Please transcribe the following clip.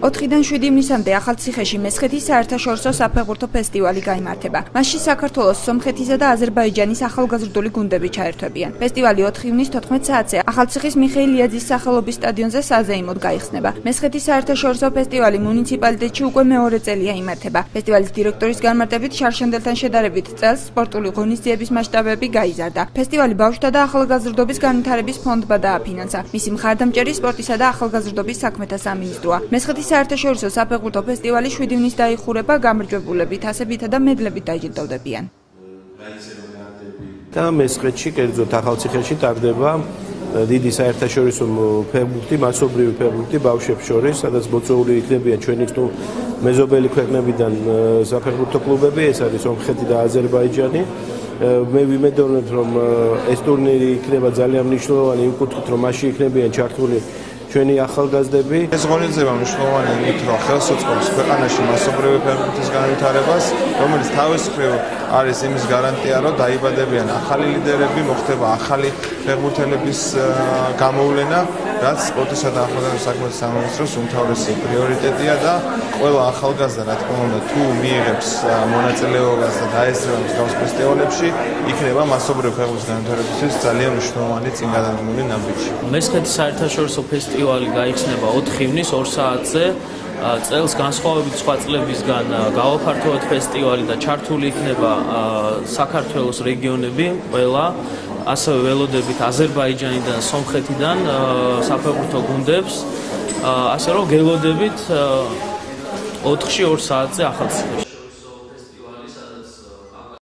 4-დან 7 ივნისამდე ახალციხეში მესხეთის საერთაშორისო საფეხბურთო ფესტივალი გამართება. მასში საქართველოს, სომხეთისა და აზერბაიჯანის ახალგაზრდული გუნდები ჩაერთვებიან. ფესტივალი 4 ივნის 14 საათზე ახალციხის მიხეილ ლიაძის სახელობის სტადიონზე საზეიმოდ გაიხსნება. მესხეთის საერთაშორისო ფესტივალი მუნიციპალიტეტში უკვე მეორე წელია იმართება. ფესტივალის დირექტორის განმარტებით შარშანდელთან შედარებით წელს სპორტული ღონისძიების მასშტაბები გაიზარდა. ფესტივალი ბავშვთა და ახალგაზრდობის განვითარების ფონდმა დააფინანსა. მისი მხარდამჭერი სპორტისა და ახალგაზრდობის საქმეთა სამინისტროა. მესხეთის საერთაშორისო საფეხბურთო ფესტივალი 7 ივნის დაიხურება გამარჯვებულებით, ასებითა და მედლებით დაჯილდოვდებიან. და მესხეთში, კერძოდ ახალციხეში ტარდება დიდი საერთაშორისო ფეხბურთი, მასობრივი ფეხბურთი ბავშვებს შორის, სადაც მოწვეული იქნებიან ჩვენი თუ მეზობელი ქვეყნებიდან საფეხბურთო კლუბები, ეს არის ომხეთი და აზერბაიჯანი. მე ვიმედოვნებ, რომ ეს ტურნირი იქნება ძალიან მნიშვნელოვანი იმ კუთხით, რომ მასში იქნებიან ჩართული ჩვენი ახალგაზრდები. ეს ღონისძიება მნიშვნელოვანია იმით, რომ ხელს უწყობს ქვეყანაში მასობრივი ფეხბურთის განვითარებას, რომელიც თავის მხრივ არის იმის გარანტია, რომ დაიბადებიან ახალი ლიდერები, მოხდება ახალი ფეხბურთელების გამოვლენა, რაც სპორტისა და ახალგაზრდა საქმეთა სამინისტროს უმთავრესი პრიორიტეტია და ყველა ახალგაზრდა, რა თქმა უნდა, თუ მიიღებს მონაწილეობას და დაესწრება მსგავს ფესტივალებში, იქნება მასობრივი ფეხბურთის განვითარებისთვის ძალიან მნიშვნელოვანი წინგადადგმული ნაბიჯი. მესხეთის საერთაშორისო ფესტივალი გაიხსნება 4 ივნის 2 საათზე. წელს განსხვავებით სხვა წლებისგან გავაფართოვოთ ფესტივალი და ჩართული იქნება საქართველოს რეგიონები ყველა ასევე ველოდებით აზერბაიჯანიდან, სომხეთიდან საფეხბურთო გუნდებს. ასე რომ გელოდებით 4-ში 2 საათზე ახალციხეში